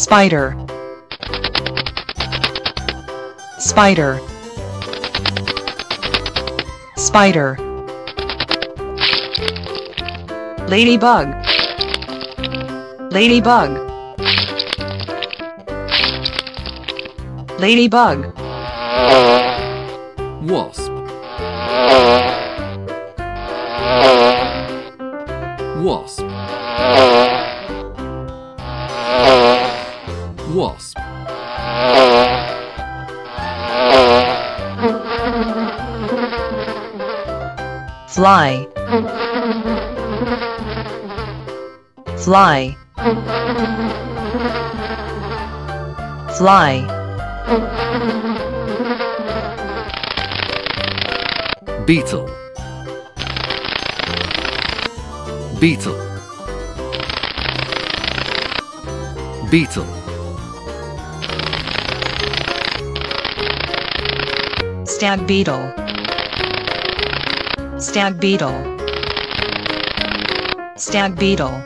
spider. Spider. Spider. Ladybug. Ladybug. Ladybug. Wasp. Wasp. wasp fly. Fly. Fly. Beetle. Beetle. Beetle stag beetle. Stag beetle. Stag beetle.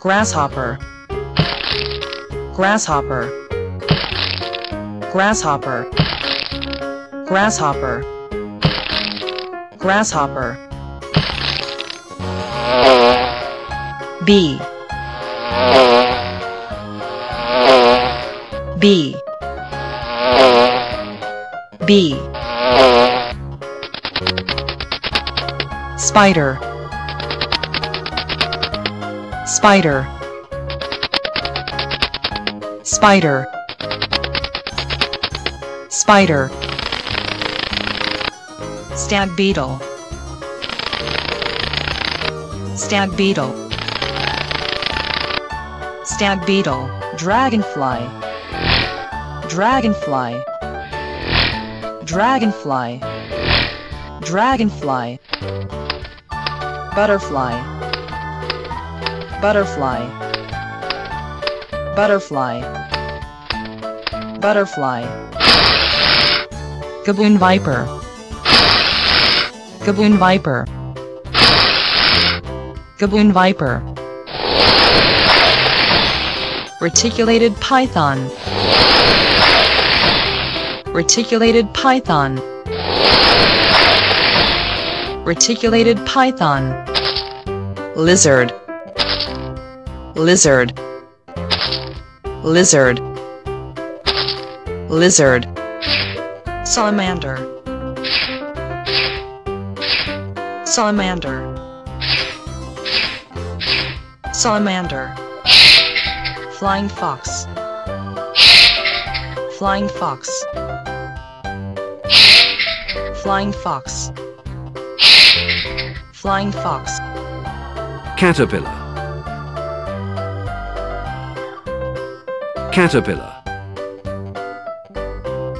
Grasshopper. Grasshopper. Grasshopper. Grasshopper. Grasshopper. Bee bee spider. Spider. Spider. Spider. Stag beetle. Stag beetle. Stag beetle. Dragonfly. Dragonfly dragonfly. Dragonfly. Butterfly. Butterfly. Butterfly. Butterfly. Gaboon viper. Gaboon viper. Gaboon viper. Reticulated python reticulated python. Reticulated python. Lizard. Lizard. Lizard. Lizard. Salamander. Salamander. Salamander. Flying fox flying fox. Flying fox. Flying fox. Caterpillar. Caterpillar.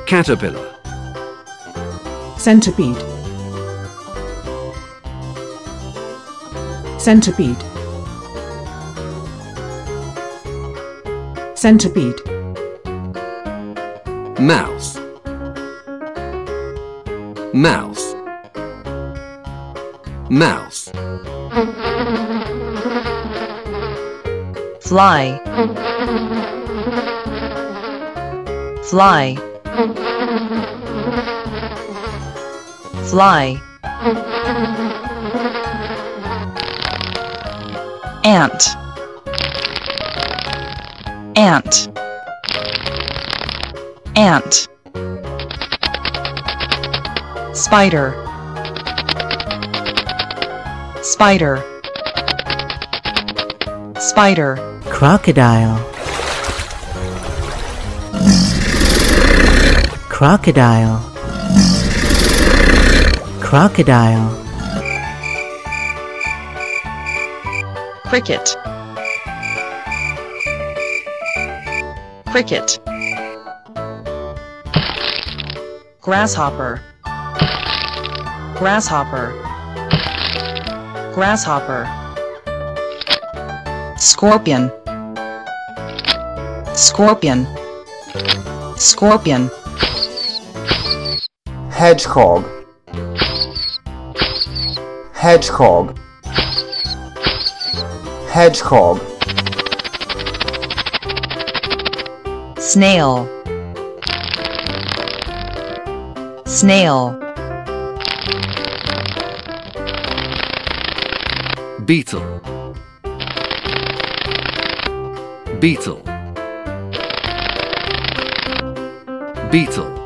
Caterpillar. Centipede. Centipede. Centipede mouse. Mouse. Mouse. Fly. Fly. Fly. Ant. Ant ant. Spider. Spider. Spider. Crocodile. Crocodile. Crocodile. Cricket. Cricket grasshopper. Grasshopper. Grasshopper. Scorpion. Scorpion. Scorpion. Hedgehog. Hedgehog. Hedgehog. Snail snail. Beetle. Beetle. Beetle